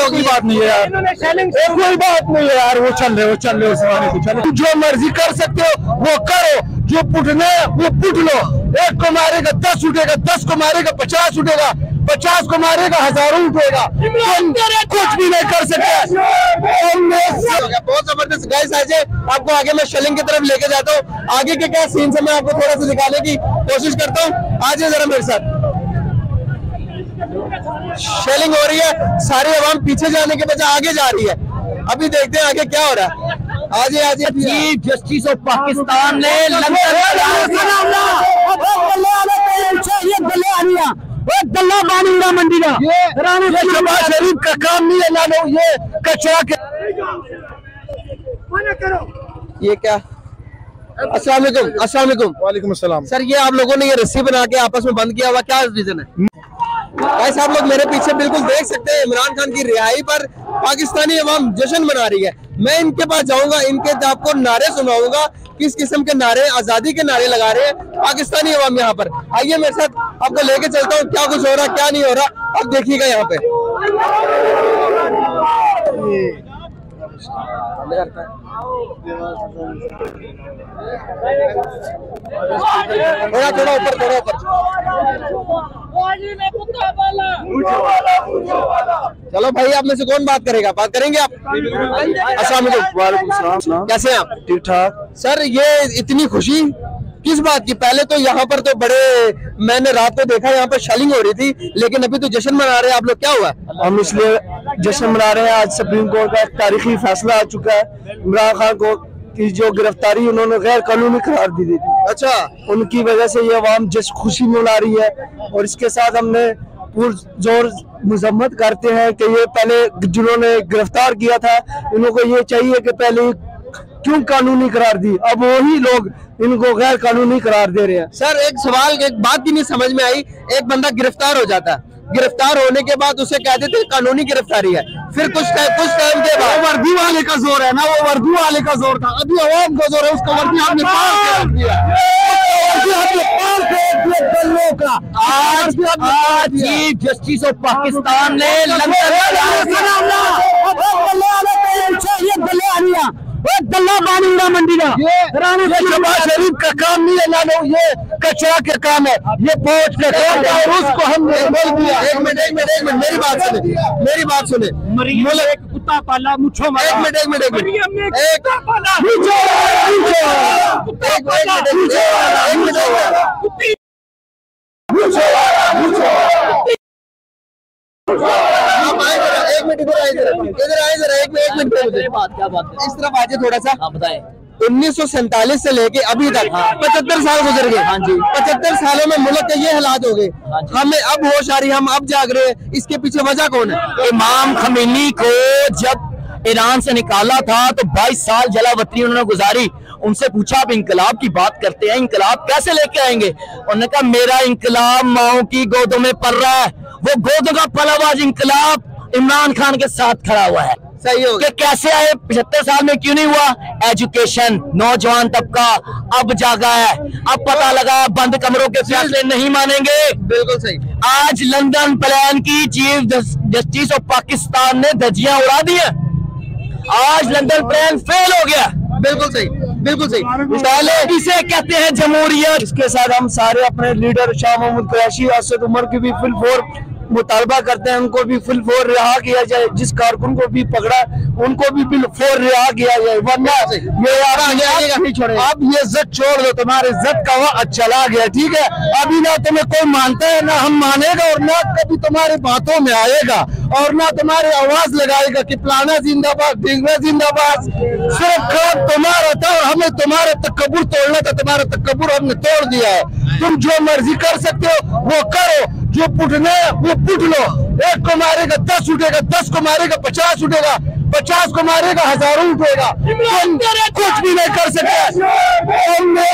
होगी बात नहीं है यार। कोई बात नहीं है यार वो चल रहे वो चल रहे उस जमाने को चल। जो मर्ज़ी कर सकते हो वो करो। जो पुटना है वो पुट लो। एक को मारेगा दस उठेगा दस को मारेगा पचास उठेगा पचास को मारेगा हज़ारों उठेगा। तुम कुछ भी नहीं कर सकते। बहुत ज़बरदस्त। गाइस आज आपको आगे मैं शलिंग की तरफ़ लेके जाता हूँ। आगे के क्या सीन से मैं आपको थोड़ा सा दिखाने की कोशिश करता हूँ। आज जरा मेरे साथ। शेलिंग हो रही है सारी आवाम पीछे जाने के बजाय आगे जा रही है अभी देखते हैं आगे क्या हो रहा है आज आज चीफ जस्टिस ऑफ़ पाकिस्तान ने मंडी का शबाज शरीफ का काम नहीं है ना ये कचरा के ये क्या अस्सलाम वालेकुम अस्सलाम वालेकुम वालेकुम सर ये आप लोगों ने ये रस्सी बना के आपस में बंद किया हुआ क्या रीजन है ऐसे आप लोग मेरे पीछे बिल्कुल देख सकते हैं इमरान खान की रिहाई पर पाकिस्तानी अवाम जश्न मना रही है। मैं इनके पास जाऊँगा, इनके आपको नारे सुनाऊँगा, किस किस्म के नारे, आज़ादी के नारे लगा रहे हैं पाकिस्तानी अवाम यहाँ पर। आइए मेरे साथ आपको लेके चलता हूँ, क्या कुछ हो रहा, क्या नहीं हो रहा अब देखिएगा यहाँ पे। थोड़ा थोड़ा ऊपर थोड़ा ऊपर। चलो भाई आप में से कौन बात करेगा? बात करेंगे आप? अस्सलाम वालेकुम। कैसे हैं आप? ठीक ठाक। सर ये इतनी खुशी किस बात की? पहले तो यहाँ पर तो बड़े मैंने रात को देखा यहाँ पर शलिंग हो रही थी लेकिन अभी तो जश्न मना रहे हैं आप लोग क्या हुआ? हम इसलिए जश्न मना रहे हैं आज सुप्रीम कोर्ट का एक तारीखी फैसला आ चुका है। इमरान खान को की जो गिरफ्तारी उन्होंने गैर कानूनी करार दी थी। अच्छा। उनकी वजह से ये अवाम जिस खुशी मना रही है और इसके साथ हमने पुरजोर मजम्मत करते हैं कि ये पहले जिन्होंने गिरफ़्तार किया था इनको ये चाहिए कि पहले क्यों कानूनी करार दी? अब वही लोग इनको गैर कानूनी करार दे रहे हैं। सर एक सवाल एक बात भी नहीं समझ में आई। एक बंदा गिरफ़्तार हो जाता। है गिरफ़्तार होने के बाद उसे कह देते कानूनी गिरफ्तारी है। फिर कुछ टाइम कुछ टाइम के बाद वर्दी वाले का ज़ोर है ना वो वर्दी वाले का ज़ोर था। अभी अवाम का ज़ोर है उसका वर्दी पार आज आज चीफ जस्टिस ऑफ़ पाकिस्तान ने मंडी का शबाज शरीफ का काम नहीं है ना ये कचरा के काम है ये पहुँच के काम है और उसको हमने बोल दिया एक मिनट एक मिनट एक मिनट मेरी बात सुने मेरी बात सुने एक कुत्ता पाला मुछो एक मिनट एक मिनट एक मिनट एक नीचे। एक मिनट एक एक मिनट इधर आए इधर आए जरा एक मिनट एक मिनट मुझे बात क्या बात है? इस तरफ़ आजे थोड़ा सा। हाँ उन्नीस सौ सैतालीस से लेके अभी तक पचहत्तर साल गुजर गए। हाँ जी। पचहत्तर सालों में मुल्क के ये हालात हो गए। हाँ हमें अब होश आ रही हम अब जाग रहे हैं। इसके पीछे वजह कौन है? इमाम खमीनी को जब ईरान से निकाला था तो 22 साल जलावतनी उन्होंने गुजारी। उनसे पूछा आप इंकलाब की बात करते हैं? इंकलाब कैसे लेके आएँगे? उन्होंने कहा मेरा इंकलाब माओ की गोदों में पड़ रहा है। वो गोदों का पलावाज इंकलाब इमरान खान के साथ खड़ा हुआ है। सही हो कि कैसे आए? पचहत्तर साल में क्यों नहीं हुआ? एजुकेशन नौजवान तबका अब जागा है। अब पता लगा है बंद कमरों के फैसले नहीं मानेंगे। बिल्कुल सही। आज लंदन प्लान की चीफ जस्टिस ऑफ़ पाकिस्तान ने धजिया उड़ा दी हैं। आज लंदन प्लान फेल हो गया। बिल्कुल सही बिल्कुल सही। पहले इसे कहते हैं जमहूरियत। इसके साथ हम सारे अपने लीडर शाह मोहम्मद कुरैशी असद उमर की भी फुल फोर मुतालबा करते हैं उनको भी फुल फोर रिहा किया जाए जिस कारकुन को भी पकड़ा उनको भी बिल फोर रिहा किया जाए वरना ये आप अब ये जद छोड़ दो तुम्हारे जद का वक्त चला गया ठीक है? अभी ना तुम्हें कोई मानता है ना हम मानेगा और ना कभी तुम्हारे बातों में आएगा और ना तुम्हारी आवाज़ लगाएगा कि प्लाना जिंदाबाद ढींगना जिंदाबाद सिर्फ़ काम तुम्हारा था और हमें तुम्हारा तकबुर तोड़ना था तुम्हारा तकबुर हमने तोड़ दिया है। तुम जो मर्ज़ी कर सकते हो वो करो जो पुटना, वो पुट लो। एक को मारेगा, दस उठेगा, दस को मारेगा, पचास उठेगा, पचास को मारेगा, हज़ारों उठेगा। तुम कुछ भी नहीं कर सकते। तुमने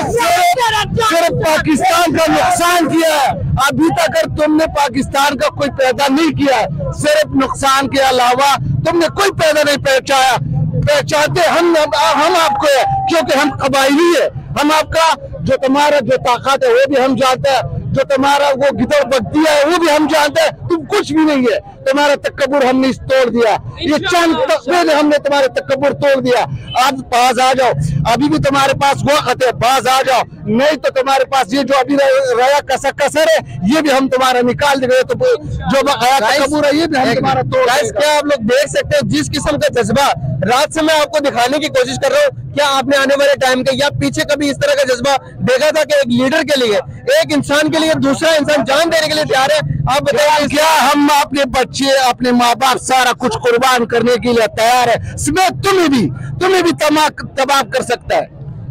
सिर्फ़ पाकिस्तान का नुकसान किया है। अभी तक तुमने पाकिस्तान का कोई पैदा नहीं किया है, सिर्फ़ नुकसान के अलावा तुमने कोई पैदा नहीं पहचाया पहचानते हम हम आपको है, क्योंकि हम कबायली है। हम आपका, जो तुम्हारा, जो ताकत है, वो भी हम जानते हैं। जो तुम्हारा वो गिदड़ बगदिया है वो भी हम जानते हैं तुम कुछ भी नहीं है। तुम्हारा तकबर हमने तोड़ दिया। ये चंद तकबे ने हमने तुम्हारे तकबर तोड़ दिया। अब पास आ जाओ। अभी भी तुम्हारे पास वक्त है पास आ जाओ। नहीं तो तुम्हारे पास ये जो अभी रह- रहा कसा कसर है ये भी हम तुम्हारा निकाल देंगे। तो जो तकबर है ये भी हम तुम्हारा तोड़ गाइस क्या आप लोग देख सकते हो जिस किस्म का जज्बा रात से मैं आपको दिखाने की कोशिश कर रहा हूँ क्या आपने आने वाले टाइम के या पीछे कभी इस तरह का जज्बा देखा था कि एक लीडर के लिए एक इंसान के लिए दूसरा इंसान जान देने के लिए तैयार है? आप बताइए। क्या हम अपने बच्चे अपने माँ बाप सारा कुछ कुर्बान करने के लिए तैयार है? इसमें तुम्हें भी तुम्हें भी तबाह तबाह कर सकता है।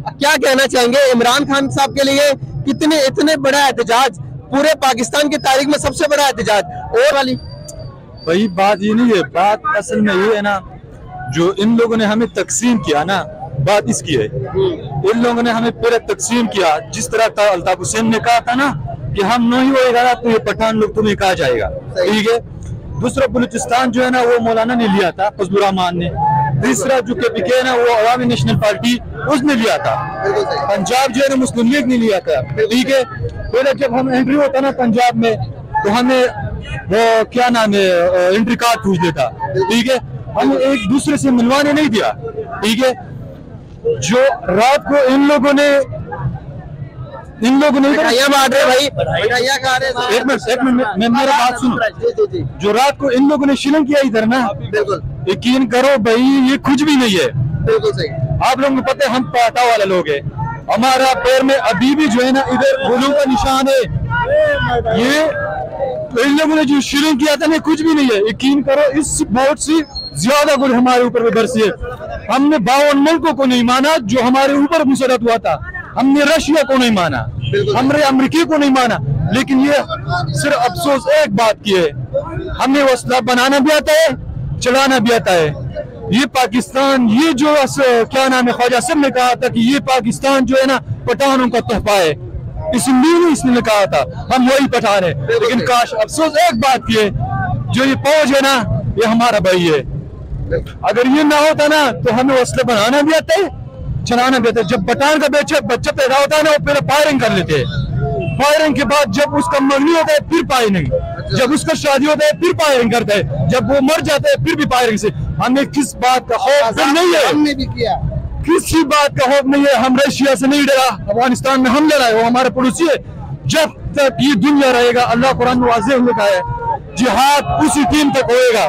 क्या कहना चाहेंगे इमरान खान साहब के लिए? कितने इतने बड़ा एहतजाज पूरे पाकिस्तान की तारीख में सबसे बड़ा एहतजाज। और वाली वही बात ये नहीं है बात असल में ये है ना जो इन लोगों ने हमें तकसीम किया ना बात इसकी है। इन लोगों ने हमें पहले तकसीम किया जिस तरह का अल्ताफ हुसैन ने कहा था ना कि हम नहीं होएगा तो ये पठान लोग तुम्हें कहा जाएगा। ठीक है? दूसरा बलूचिस्तान जो है ना वो मौलाना ने लिया था फजलुर रहमान ने। तीसरा जो के पी के ना वो अवामी नेशनल पार्टी उसने लिया था। पंजाब जो है ना मुस्लिम लीग ने लिया था। ठीक है? पहले जब हम एंट्री होता ना पंजाब में तो हमें वो क्या नाम है एंट्री कार्ड पूछ था। ठीक है? हमें एक दूसरे से मिलवाने नहीं दिया। ठीक है? जो रात को इन लोगों ने इन लोगों ने बांट रहे भाई। एक मिनट एक मिनट मैं मेरा बात सुनो। जी रात को इन लोगों ने शिलन किया इधर ना बिल्कुल। यकीन करो भाई ये कुछ भी नहीं है। बिल्कुल सही। आप लोगों को पता है हम पाटा वाले लोग है। हमारा पैर में अभी भी जो है ना इधर गोलों का निशान है। ये तो इन लोगों ने जो शिलन किया था ना कुछ भी नहीं है। यकीन करो इस बहुत सी ज़्यादा गुल हमारे ऊपर बरसी। है हमने बावन मुल्कों को नहीं माना जो हमारे ऊपर मुसरत हुआ था। हमने रशिया को नहीं माना। हमने अमरीकी को नहीं माना। लेकिन ये सिर्फ़ अफसोस एक बात की है। हमें वसला बनाना भी आता है चलाना भी आता है। ये पाकिस्तान ये जो अस- क्या नाम है ख्वाजा सिंह ने कहा था कि ये पाकिस्तान जो है ना पठानों का तोहफा है। इसलिए इसने कहा था। हम वही पठान है। लेकिन काश अफसोस एक बात की है जो ये फौज है ना ये हमारा भाई है। अगर ये ना होता ना तो हमें असले बनाना भी आता है चलाना भी आता है। जब बटान का बच्चा बच्चा पैदा होता है ना वो पहले फायरिंग कर लेते हैं। फायरिंग के बाद जब उसका मरनी होता है फिर फायरिंग जब उसका शादी होता है फिर फायरिंग करता है। जब वो मर जाता है फिर भी फायरिंग से। हमें किस बात का खौफ नहीं है। हमने भी किया। किसी बात का खौफ नहीं है। हम रशिया से नहीं डरा। अफ़गानिस्तान में हम लड़ा है वो हमारे पड़ोसी है। जब तक ये दुनिया रहेगा अल्लाह कुरान वाजे लिखा है जिहाद उसी टीम तक होएगा।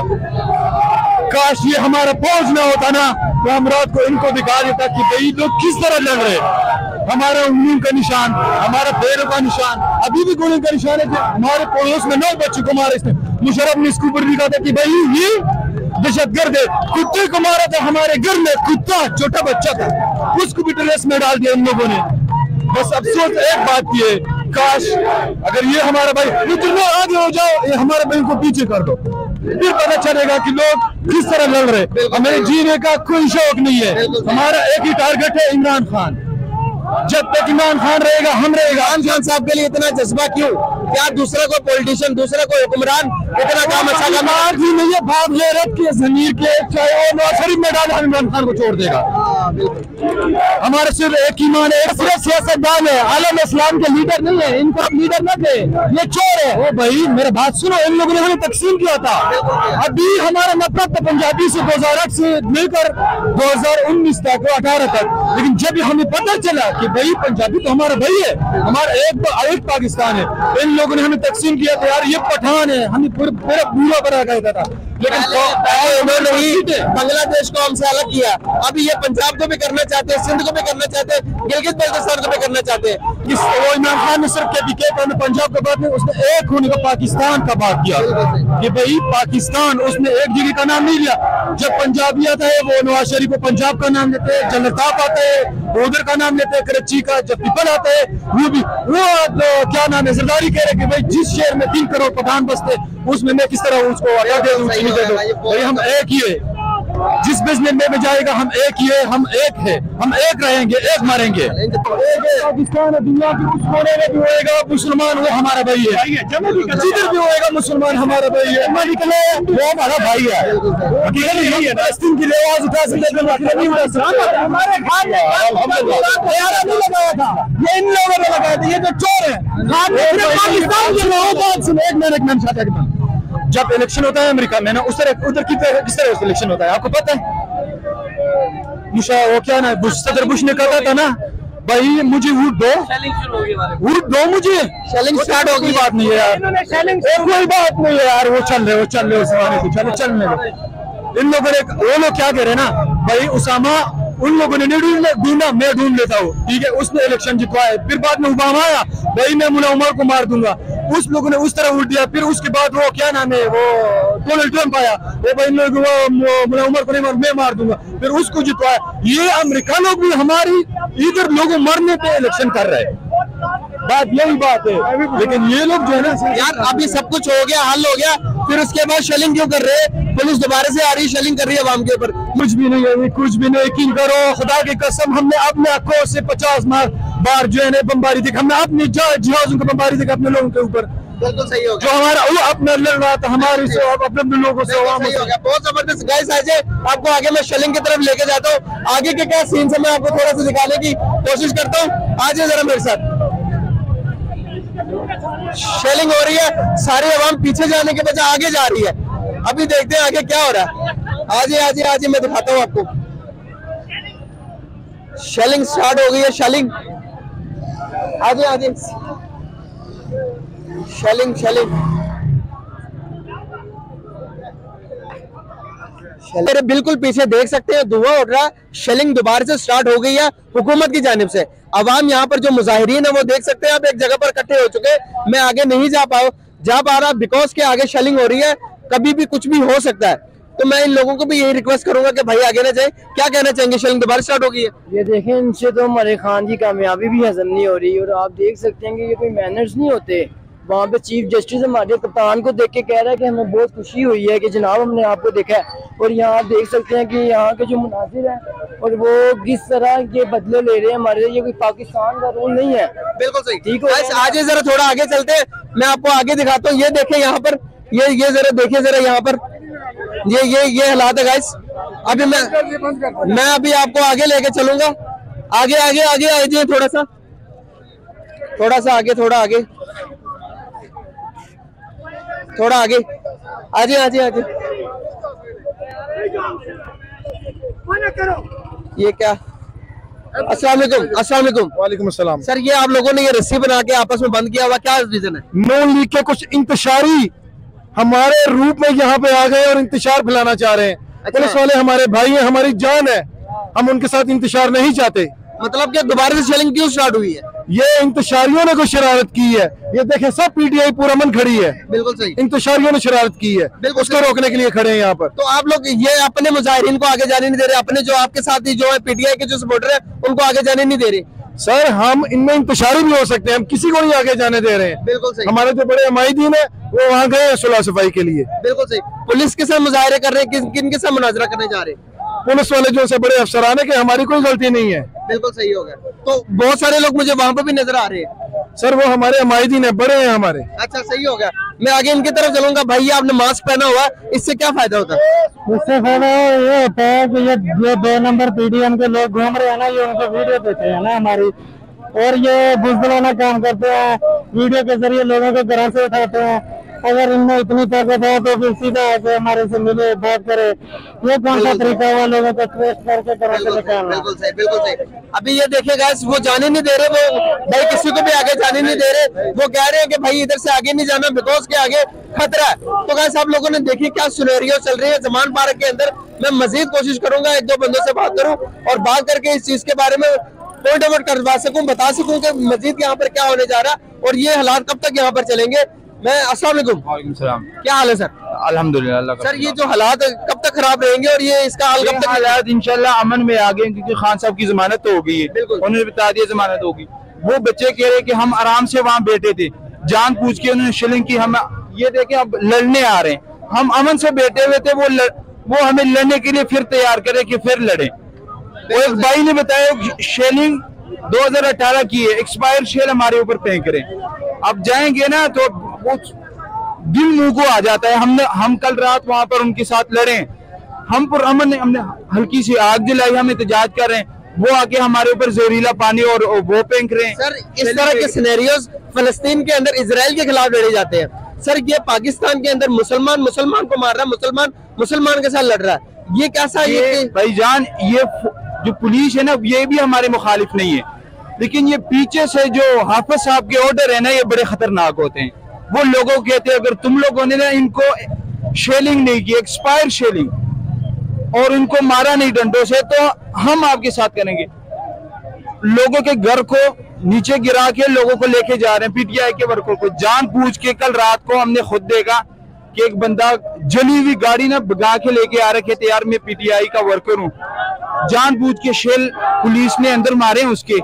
काश ये हमारा फौज ना होता ना तो हम रात को इनको दिखा देता कि भाई लोग किस तरह लड़ रहे हमारा उंगली का निशान, हमारा पैरों का निशान, अभी भी गोली का निशान है कि हमारे पड़ोस में नौ बच्चों को मारे इसने। मुशरफ ने इसके ऊपर लिखा था कि भाई ये दहशत गर्द है, कुत्ते को मारा था हमारे घर में, कुत्ता, छोटा बच्चा था। उसको भी ड्रेस में डाल दिया इन लोगों ने। बस अफसोस, एक बात की है, काश अगर ये हमारा भाई इतना आगे हो जाओ, ये हमारे भाई को पीछे कर दो। फिर पता चलेगा कि लोग किस तरह लड़ रहे हमें जीने का कोई शौक नहीं है। हमारा एक ही टारगेट है इमरान खान। जब तक इमरान खान रहेगा, हम रहेगा। इमरान खान साहब के लिए इतना जज्बा क्यों? क्या दूसरा को पॉलिटिशियन दूसरा को हुक्मरान इतना काम अच्छा कर ही नहीं है। भाग ले रहे जमीर के, चाहे वो शरीफ मैदान इमरान खान को छोड़ देगा। हमारे सिर्फ़ एक ईमान है, एक सिर्फ़ सियासतदान है। आलम इस्लाम के लीडर नहीं है, इनको आप लीडर न थे ये चोर है। ओ भाई, मेरे बात सुनो, इन लोगों ने हमें तकसीम किया था। अभी हमारा नफरत था पंजाबी से 2008 से लेकर 2019 तक 18 तक। लेकिन जब हमें पता चला कि भाई, पंजाबी तो हमारा भाई है, हमारा एक तो एक पाकिस्तान है, इन लोगों ने हमें तकसीम किया था, यार, ये पठान है। हमें पूरा पूरा बुरा बना कहता था। लेकिन उन्होंने ही बांग्लादेश को हमसे अलग किया। अभी ये पंजाब को भी करना चाहते हैं सिंध को भी करना चाहते हैं गिलगित बल्तिस्तान को भी करना चाहते हैं। इस इमरान खान ने सिर्फ़ के के का पंजाब का बात नहीं उसने एक होने का पाकिस्तान का बात किया। कि भाई पाकिस्तान उसने एक जगह का नाम नहीं लिया। जब पंजाबी आता है वो नवाज़ शरीफ को पंजाब का नाम लेते हैं जलताप आता है उधर का नाम लेते हैं कराची का जब पीपल आता है वो भी वो क्या नाम है सरदारी कह रहे कि भाई जिस शहर में तीन करोड़ पठान बसते उसमें मैं किस तरह उसको हम एक ही है। जिस बिज़नेस में भी जाएगा हम एक ही है हम एक है हम एक रहेंगे एक मरेंगे। पाकिस्तान दुनिया के उस कोने में भी होएगा मुसलमान वो हमारा भाई है। जिधर भी होएगा मुसलमान हमारा भाई है। मैं निकले वो हमारा भाई है। फलस्तीन की आवाज़ उठा सकते हमारे खान नहीं लगाया था। ये इन लोगों ने लगाया था। ये जो चोर है पाकिस्तान के लोगों को एक मिनट साथ एकदम जब इलेक्शन होता है अमेरिका में ना उस तरह उधर की तरह किस तरह इलेक्शन होता है आपको पता है? मुशा वो क्या ना बुश सदर बुश ने कहा था ना भाई मुझे वोट दो। वोट दो मुझे। शेलिंग स्टार्ट होगी। बात नहीं है यार। कोई बात नहीं है यार वो चल रहे वो चल रहे उस जमाने को चलो चलने दो। इन लोगों ने वो लोग क्या कह रहे हैं ना भाई उसामा उन लोगों ने नहीं ढूंढ ढूंढा मैं ढूंढ लेता हूँ। ठीक है उसने इलेक्शन जितवाया फिर बाद में उबामा आया भाई मैं मुला उमर को मार दूँगा। उस लोगों ने उस तरह उठ दिया, फिर उसके बाद वो क्या नाम है, वो डोनाल्ड ट्रंप आया। वो भाई इन लोग उमर को नहीं मार, मैं मार दूँगा। फिर उसको जितवाया। ये अमेरिका लोग भी हमारी इधर लोगों मरने पे इलेक्शन कर रहे हैं। बात यही बात है। लेकिन ये लोग जो है ना, यार अभी सब कुछ हो गया, हल हो गया, फिर उसके बाद शेलिंग क्यों कर रहे हैं? पुलिस दोबारा से आ रही शेलिंग कर रही है आवाम के ऊपर। कुछ भी नहीं है, कुछ भी नहीं यकीन करो, खुदा की कसम, हमने अपने आँखों से पचास मार बार जो है ना बमबारी देखा हमने अपने जहाजों को बमबारी देखा अपने लोगों के ऊपर। बिल्कुल सही हो जो हमारा वो अपना लड़ रहा था हमारे से अपने अपने लोगों से बहुत ज़बरदस्त। गाइस आज आपको आगे मैं शेलिंग की तरफ़ लेके जाता हूँ। आगे के क्या सीन से मैं आपको थोड़ा सा दिखाने की कोशिश करता हूँ। आज जरा मेरे साथ। शेलिंग हो रही है। सारी आवाम पीछे जाने के बजाय आगे जा रही है। अभी देखते हैं आगे क्या हो रहा है। आज आज आज मैं दिखाता हूँ आपको। शेलिंग स्टार्ट हो गई है। शेलिंग आगे आगे। शेलिंग शेलिंग मेरे बिल्कुल पीछे देख सकते हैं, धुआँ उठ रहा है। शेलिंग दोबारा से स्टार्ट हो गई है हुकूमत की जानिब से। अवाम यहाँ पर जो मुजाहरीन है, वो देख सकते हैं, आप एक जगह पर इकट्ठे हो चुके मैं आगे नहीं जा पाऊँ, जा पा रहा बिकॉज़ के आगे शेलिंग हो रही है। कभी भी कुछ भी हो सकता है। तो मैं इन लोगों को भी यही रिक्वेस्ट करूँगा कि भाई आगे ना जाए। क्या कहना चाहेंगे? शेलिंग दोबारा स्टार्ट हो गई है ये देखें इनसे तो हमारे खान की कामयाबी भी हजम नहीं हो रही और आप देख सकते हैं कि ये कोई मैनर्स नहीं होते। वहाँ पे चीफ जस्टिस हमारे कप्तान को देख के कह रहा है कि हमें बहुत खुशी हुई है कि जनाब हमने आपको देखा है। और यहाँ आप देख सकते हैं कि यहाँ के जो मुनासिर हैं और वो किस तरह ये बदले ले रहे हैं हमारे ये कोई पाकिस्तान का रूल नहीं है। बिल्कुल सही। ठीक है आज जरा थोड़ा आगे चलते हैं। मैं आपको आगे दिखाता हूँ। ये देखे यहाँ पर ये ये जरा देखे जरा यहाँ पर। ये ये ये हालात है गाइस अभी मैं मैं अभी आपको आगे लेके चलूँगा. आगे आगे आगे आ जाइए थोड़ा सा थोड़ा सा आगे. थोड़ा आगे. थोड़ा आगे आजे आजे आजे ये क्या? अस्सलाम वालेकुम वालेकुम अस्सलाम. सर ये आप लोगों ने ये रस्सी बना के आपस में बंद किया हुआ क्या रीजन है? नून लीग के कुछ इंतशारी हमारे रूप में यहाँ पे आ गए और इंतज़ार फैलाना चाह रहे हैं। अच्छा। पुलिस वाले हमारे भाई हैं हमारी जान है। हम उनके साथ इंतज़ार नहीं चाहते। मतलब क्या दोबारा से शेलिंग क्यों स्टार्ट हुई है? ये इंतजारियों ने कोई शरारत की है। ये देखें सब पीटीआई पूरा मन खड़ी है। बिल्कुल सही। इंतशारियों ने शरारत की है। उसको रोकने के लिए खड़े हैं यहाँ पर। तो आप लोग ये अपने मुजाहिरीन को आगे जाने नहीं दे रहे। अपने जो आपके साथ ही जो है पीटीआई के जो सपोर्टर है उनको आगे जाने नहीं दे रहे। सर हम इनमें इंतशारी भी हो सकते हैं। हम किसी को नहीं आगे जाने दे रहे हैं। बिल्कुल सही। हमारे जो बड़े हमायदीन है वो वहाँ गए सुलह सफ़ाई के लिए। बिल्कुल सही। पुलिस के साथ मुजाहरे कर रहे हैं? किन किन के साथ मुनाजरा करने जा रहे हैं? पुलिस वाले जो से बड़े अफसरान है कि हमारी कोई गलती नहीं है। बिल्कुल सही हो गया। तो बहुत सारे लोग मुझे वहाँ पर भी नज़र आ रहे हैं। सर वो हमारे हमायदीन है बड़े हैं हमारे। अच्छा सही हो गया। मैं आगे इनकी तरफ़ चलूँगा। भाई आपने मास्क पहना हुआ इससे क्या फ़ायदा होता? है उससे फ़ायदा ये होता है कि ये जो दो नंबर पीडीएम के लोग घूम रहे हैं ना ये उनको वीडियो देते हैं ना हमारी। और ये बुजदिलाना काम करते हैं वीडियो के ज़रिए लोगों को घर से उठाते हैं। अगर इनमें इतनी ताकत है तो फिर सीधा आके हमारे से मिले बात करे। ये कौन सा तरीका हुआ लोगों को ट्रेस करके निकालना? बिल्कुल सही बिल्कुल सही। अभी ये देखिए गैस वो जाने नहीं दे रहे वो भाई किसी को भी आगे जाने नहीं दे रहे। वो कह रहे हैं कि भाई इधर से आगे नहीं जाना बिकॉज़ के आगे खतरा है। तो गैस आप लोगों ने देखी क्या सुनेरियो चल रही है जमान पार्क के अंदर? मैं मजीद कोशिश करूँगा एक दो बंदों से बात करूँ और बात करके इस चीज़ के बारे में पॉइंट आउट करवा सकूँ बता सकूँ कि मजीद यहाँ पर क्या होने जा रहा है और ये हालात कब तक यहाँ पर चलेंगे। मैं अस्सलाम वालेकुम। क्या हाल है सर? अल्हम्दुलिल्लाह सर ये जो हालात कब तक खराब रहेंगे और ये इसका हाल कब तक हालात इंशाल्लाह अमन में आ गए क्योंकि खान साहब की जमानत तो हो गई है। उन्होंने बता दिया जमानत होगी। वो बच्चे कह रहे कि हम आराम से वहाँ बैठे थे। जान पूछ के उन्होंने शिलिंग की हम ये देखे अब लड़ने आ रहे हैं। हम अमन से बैठे हुए थे वो लड़, वो हमें लड़ने के लिए फिर तैयार करे कि फिर लड़े। वो एक भाई ने बताया शेलिंग 2018 की है एक्सपायर शेल हमारे ऊपर फेंक रहे अब जाएँगे ना तो वो दिल मुँह को आ जाता है। हमने हम कल रात वहाँ पर उनके साथ लड़े। हम पर हमने हमने हल्की सी आग जलाई हम एहतजाज कर रहे हैं। वो आके हमारे ऊपर जहरीला पानी और वो फेंक रहे हैं। सर इस तरह के सिनेरियोज फलस्तीन के अंदर इसराइल के खिलाफ लड़े जाते हैं। सर ये पाकिस्तान के अंदर मुसलमान मुसलमान को मार रहा है मुसलमान मुसलमान के साथ लड़ रहा है। ये कैसा ये ये भाईजान ये जो पुलिस है ना ये भी हमारे मुखालिफ नहीं है। लेकिन ये पीछे से जो हाफिज साहब के ऑर्डर है ना ये बड़े खतरनाक होते हैं। वो लोगों को हैं, अगर तुम लोगों ने ना इनको शेलिंग नहीं की एक्सपायर शेलिंग और इनको मारा नहीं डंडों से तो हम आपके साथ करेंगे। लोगों के घर को नीचे गिरा के लोगों को लेके जा रहे हैं, पीटीआई के वर्कर को। जान पूछ के कल रात को हमने खुद देखा कि एक बंदा जली हुई गाड़ी ना भगा के लेके आ रखे थे, यार मैं पीटीआई का वर्कर हूँ। जान पूछ के शेल पुलिस ने अंदर मारे उसके।